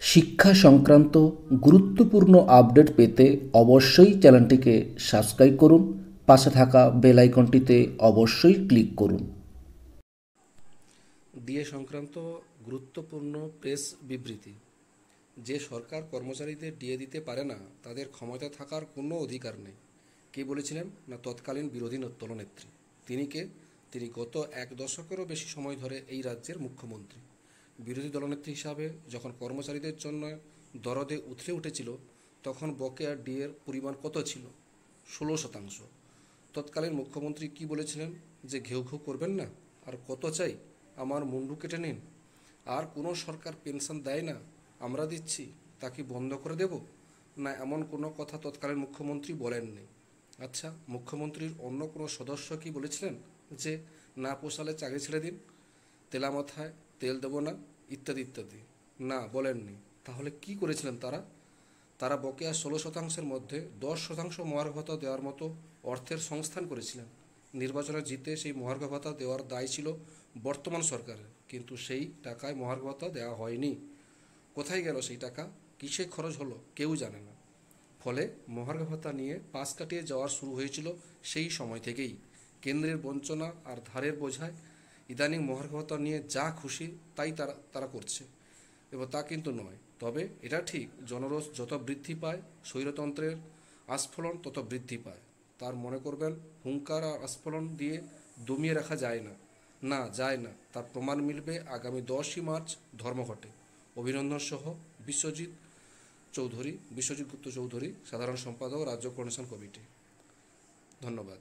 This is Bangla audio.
শিক্ষা সংক্রান্ত গুরুত্বপূর্ণ আপডেট পেতে অবশ্যই চ্যানেলটিকে সাবস্ক্রাইব করুন, পাশে থাকা বেল আইকনটিতে অবশ্যই ক্লিক করুন। ডিএ সংক্রান্ত গুরুত্বপূর্ণ প্রেস বিবৃতি। যে সরকার কর্মচারীদের ডিএ দিতে পারে না, তাদের ক্ষমতা থাকার কোনো অধিকার নেই। কে বলেছিলেন? না তৎকালীন বিরোধী দলনেত্রী তিনি কে? তিনি গত এক দশকেরও বেশি সময় ধরে এই রাজ্যের মুখ্যমন্ত্রী। বিরোধী দলনেত্রী হিসাবে যখন কর্মচারীদের জন্য দরদে উথলে উঠেছিল, তখন বকেয়া ডিএর পরিমাণ কত ছিল? ষোলো শতাংশ। তৎকালীন মুখ্যমন্ত্রী কি বলেছিলেন? যে ঘেউ ঘেউ করবেন না, আর কত চাই? আমার মুন্ডু কেটে নিন। আর কোনো সরকার পেনশন দেয় না, আমরা দিচ্ছি, তা কি বন্ধ করে দেব? না, এমন কোনো কথা তৎকালীন মুখ্যমন্ত্রী বলেননি। আচ্ছা মুখ্যমন্ত্রীর অন্য কোনো সদস্য কি বলেছিলেন? যে, না পোষালে চাকরি ছেড়ে দিন তেলা মাথায় তেল দেবো না, ইত্যাদি ইত্যাদি। না, বলেননি। তাহলে কি করেছিলেন তারা? তারা বকেয়া ষোলো শতাংশের মধ্যে দশ শতাংশ মহার্ঘ ভাতা দেওয়ার মতো অর্থের সংস্থান করেছিলেন। নির্বাচনে জিতে সেই মহার্ঘ ভাতা দেওয়ার দায় ছিল বর্তমান সরকারের, কিন্তু সেই টাকায় মহার্ঘ ভাতা দেওয়া হয়নি। কোথায় গেল সেই টাকা? কিসে খরচ হলো কেউ জানে না। ফলে মহার্ঘ ভাতা নিয়ে পাশ কাটিয়ে যাওয়ার শুরু হয়েছিল সেই সময় থেকেই। কেন্দ্রের বঞ্চনা আর ধারের বোঝায় ইদানিং মহার্ঘ ভাতা নিয়ে যা খুশি, তাই তারা তারা করছে। এবং তা কিন্তু নয়। তবে এটা ঠিক, জনরোষ যত বৃদ্ধি পায়, স্বৈরতন্ত্রের আস্ফলন তত বৃদ্ধি পায়। তার মনে করবেন, হুঙ্কার আর আস্ফলন দিয়ে দমিয়ে রাখা যায় না। না, যায় না। তার প্রমাণ মিলবে আগামী দশই মার্চ ধর্মঘটে। অভিনন্দন সহ বিশ্বজিৎ চৌধুরী, বিশ্বজিৎ গুপ্ত চৌধুরী, সাধারণ সম্পাদক, রাজ্য কোঅর্ডিনেশন কমিটি। ধন্যবাদ।